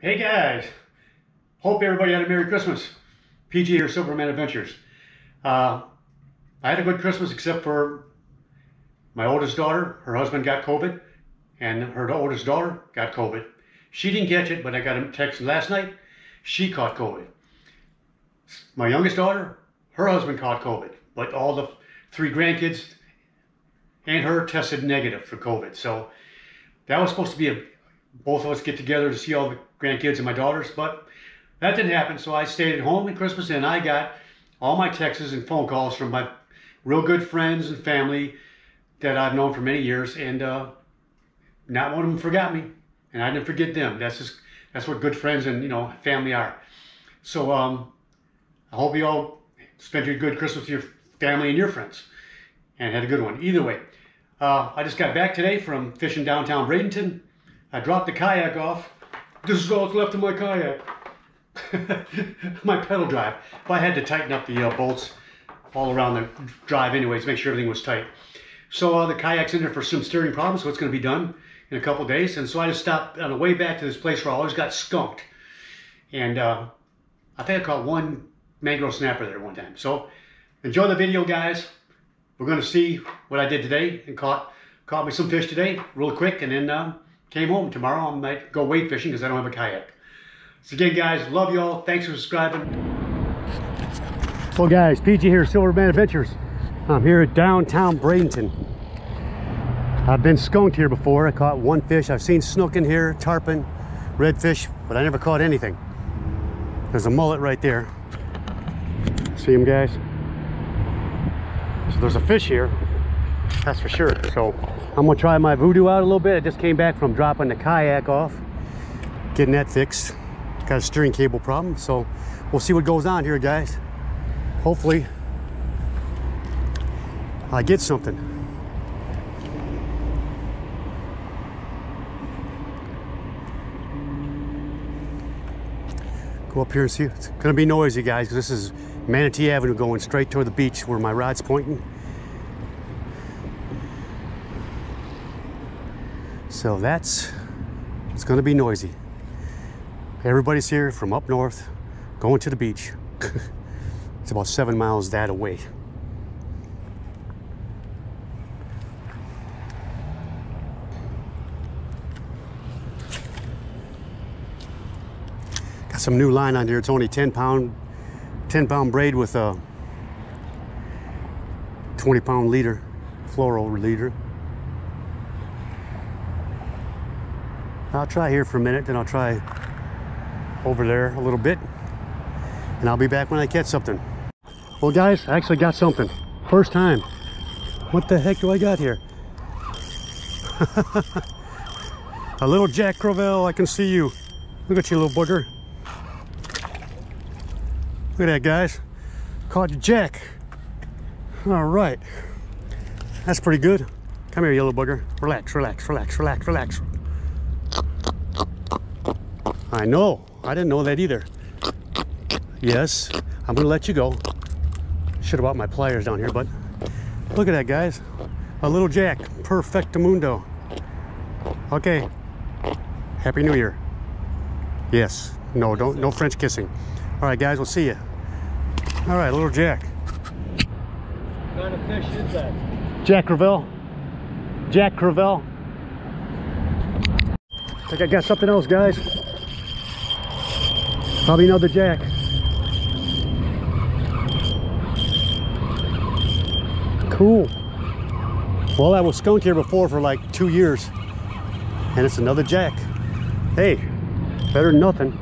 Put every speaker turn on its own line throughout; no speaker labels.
Hey guys, hope everybody had a Merry Christmas. PG here, Silverman Adventures. Uh, I had a good Christmas except for my oldest daughter, her husband got COVID, and her oldest daughter got COVID. She didn't catch it, but I got a text last night, she caught COVID. My youngest daughter, her husband caught COVID, but all the three grandkids and her tested negative for COVID. So that was supposed to be a both of us get together to see all the grandkids and my daughters, but that didn't happen. So I stayed at home at Christmas and I got all my texts and phone calls from my real good friends and family that I've known for many years, and uh, not one of them forgot me, and I didn't forget them. That's just that's what good friends and you know family are. So um, I hope you all spent a good Christmas with your family and your friends, and had a good one. Either way, uh, I just got back today from fishing downtown Bradenton. I dropped the kayak off. This is all that's left of my kayak. my pedal drive. But I had to tighten up the uh, bolts all around the drive anyways, make sure everything was tight. So uh, the kayak's in there for some steering problems, so it's going to be done in a couple days. And so I just stopped on the way back to this place where I always got skunked. And uh, I think I caught one mangrove snapper there one time. So enjoy the video, guys. We're going to see what I did today and caught caught me some fish today real quick. And then uh, Came home tomorrow. I might go wade fishing because I don't have a kayak. So again, guys, love y'all. Thanks for subscribing. So guys, PG here, Silverman Adventures. I'm here at downtown Bradenton. I've been skunked here before. I caught one fish. I've seen snook in here, tarpon, redfish, but I never caught anything. There's a mullet right there. See him, guys? So there's a fish here, that's for sure. So I'm gonna try my voodoo out a little bit. I just came back from dropping the kayak off, getting that fixed. Got a steering cable problem, so we'll see what goes on here, guys. Hopefully, I get something. Go up here and see. It's gonna be noisy, guys, this is Manatee Avenue going straight toward the beach where my rod's pointing. So that's, it's gonna be noisy. Everybody's here from up north, going to the beach. it's about seven miles that away. Got some new line on here. It's only 10 pound, 10 pound braid with a 20 pound leader, fluoro leader. I'll try here for a minute, then I'll try over there a little bit. And I'll be back when I catch something. Well guys, I actually got something. First time. What the heck do I got here? a little Jack Crevalle, I can see you. Look at you little booger. Look at that guys. Caught you Jack. All right. That's pretty good. Come here, yellow booger. Relax, relax, relax, relax, relax. I know. I didn't know that either. Yes, I'm gonna let you go. Should have brought my pliers down here, but look at that, guys. A little jack, perfectamundo. Okay. Happy New Year. Yes. No, don't. No French kissing. All right, guys. We'll see you. All right, little jack.
What kind of fish is that?
Jack Crevalle. Jack Crevalle. I think I got something else, guys. Probably another jack. Cool. Well, I was skunked here before for like two years. And it's another jack. Hey, better than nothing.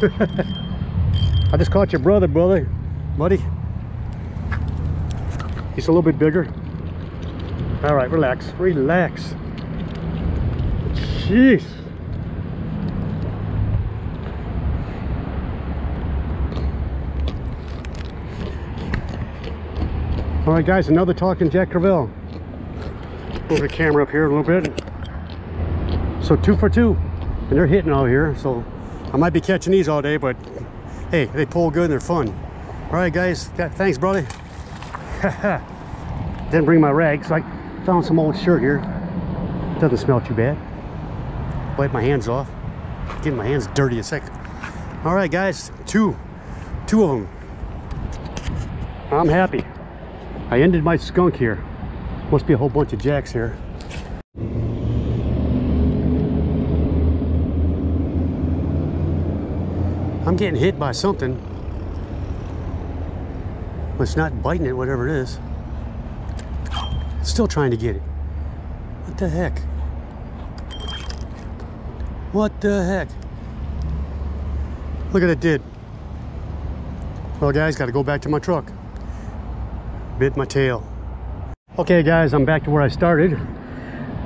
I just caught your brother, brother, buddy. He's a little bit bigger. All right, relax, relax. Jeez. All right, guys, another talking Jack Crevalle. Move the camera up here a little bit. So two for two, and they're hitting out here. So I might be catching these all day, but hey, they pull good and they're fun. All right, guys, thanks, brother. Didn't bring my rags, so I found some old shirt here. Doesn't smell too bad. Wipe my hands off. Getting my hands dirty a second. All right, guys, two, two of them. I'm happy. I ended my skunk here. Must be a whole bunch of jacks here. I'm getting hit by something. But it's not biting it, whatever it is. Still trying to get it. What the heck? What the heck? Look at it did. Well guys, gotta go back to my truck. Bit my tail. Okay guys, I'm back to where I started.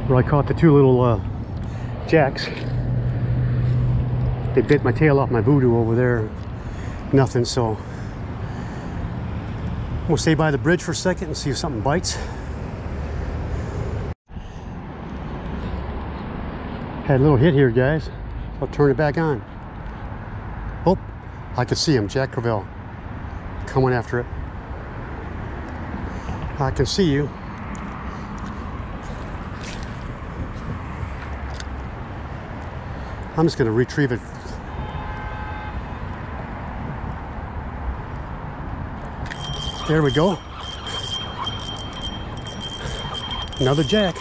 Where I caught the two little uh, jacks. They bit my tail off my voodoo over there. Nothing, so we'll stay by the bridge for a second and see if something bites. Had a little hit here, guys. I'll turn it back on. Oh, I can see him, Jack Crevalle, coming after it. I can see you. I'm just going to retrieve it. There we go. Another jack.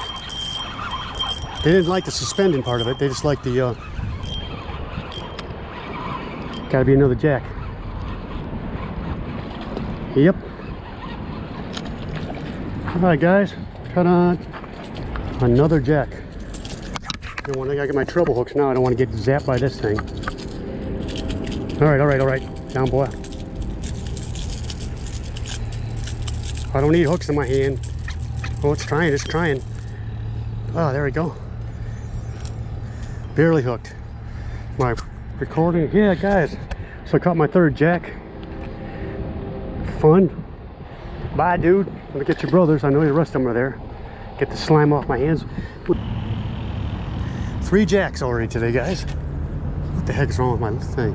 They didn't like the suspending part of it. They just like the, uh, gotta be another jack. Yep. All right, guys, on another jack. I want to get my treble hooks now. I don't want to get zapped by this thing. All right, all right, all right. Down, boy. I don't need hooks in my hand. Oh, it's trying, it's trying. Oh, there we go. Barely hooked. My recording, yeah, guys. So I caught my third jack. Fun. Bye, dude. Let me get your brothers. I know rest of them are there. Get the slime off my hands. Three jacks already today, guys. What the heck is wrong with my thing?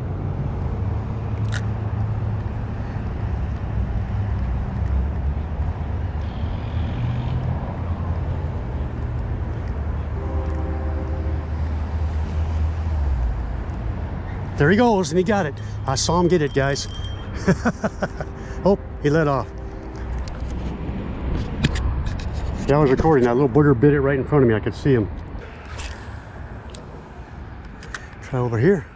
There he goes, and he got it. I saw him get it, guys. oh, he let off. Yeah, I was recording. That little booger bit it right in front of me. I could see him. Try over here.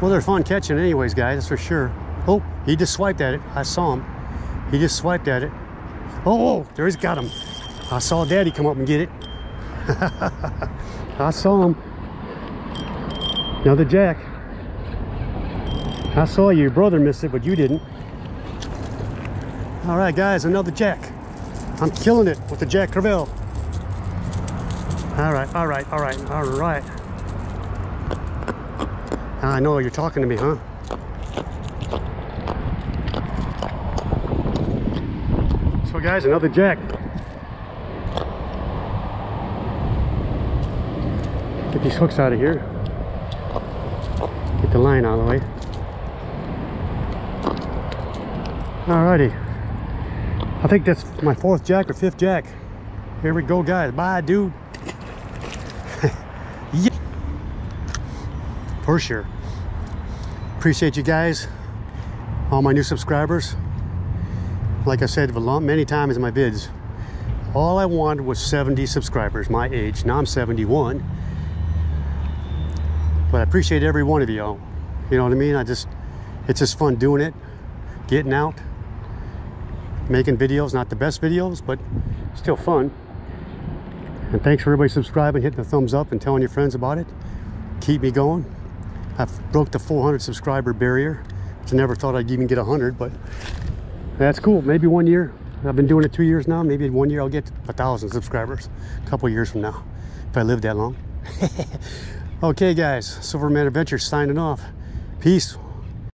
Well, they're fun catching anyways, guys, that's for sure. Oh, he just swiped at it. I saw him. He just swiped at it. Oh, oh there he's got him. I saw Daddy come up and get it. I saw him. Another jack. I saw your brother miss it, but you didn't. All right, guys, another jack. I'm killing it with the Jack Crevalle. All right, all right, all right, all right. I know you're talking to me, huh? So guys, another jack. Get these hooks out of here. Get the line out of the way. Alrighty. I think that's my fourth jack or fifth jack. Here we go, guys. Bye, dude. yeah. For sure. Appreciate you guys, all my new subscribers. Like I said many times in my vids, all I wanted was 70 subscribers, my age. Now I'm 71. But I appreciate every one of y'all. You know what I mean? I just, it's just fun doing it, getting out, making videos. Not the best videos, but still fun. And thanks for everybody subscribing, hitting the thumbs up, and telling your friends about it. Keep me going. I've broke the 400 subscriber barrier. which I never thought I'd even get 100, but that's cool. Maybe one year. I've been doing it two years now. Maybe in one year I'll get a thousand subscribers. A couple years from now, if I live that long. okay, guys. Silverman Adventures signing off. Peace.